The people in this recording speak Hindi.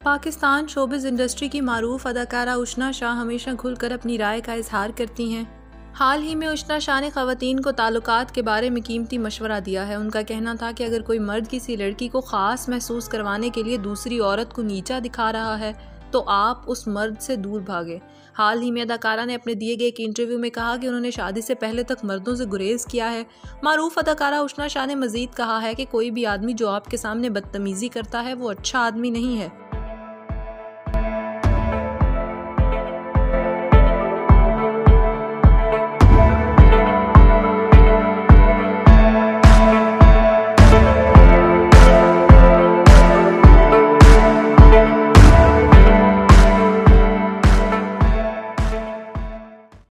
पाकिस्तान शोबिज इंडस्ट्री की मारूफ अदाकारा उषना शाह हमेशा खुलकर अपनी राय का इजहार करती हैं। हाल ही में उषना शाह ने खातन को ताल्लुकात के बारे में कीमती मशवरा दिया है। उनका कहना था कि अगर कोई मर्द किसी लड़की को ख़ास महसूस करवाने के लिए दूसरी औरत को नीचा दिखा रहा है तो आप उस मर्द से दूर भागे। हाल ही में अदाकारा ने अपने दिए गए एक इंटरव्यू में कहा कि उन्होंने शादी से पहले तक मर्दों से गुरेज किया है। मरूफ अदाकारा उषना शाह ने मजीद कहा है कि कोई भी आदमी जो आपके सामने बदतमीज़ी करता है, वो अच्छा आदमी नहीं है।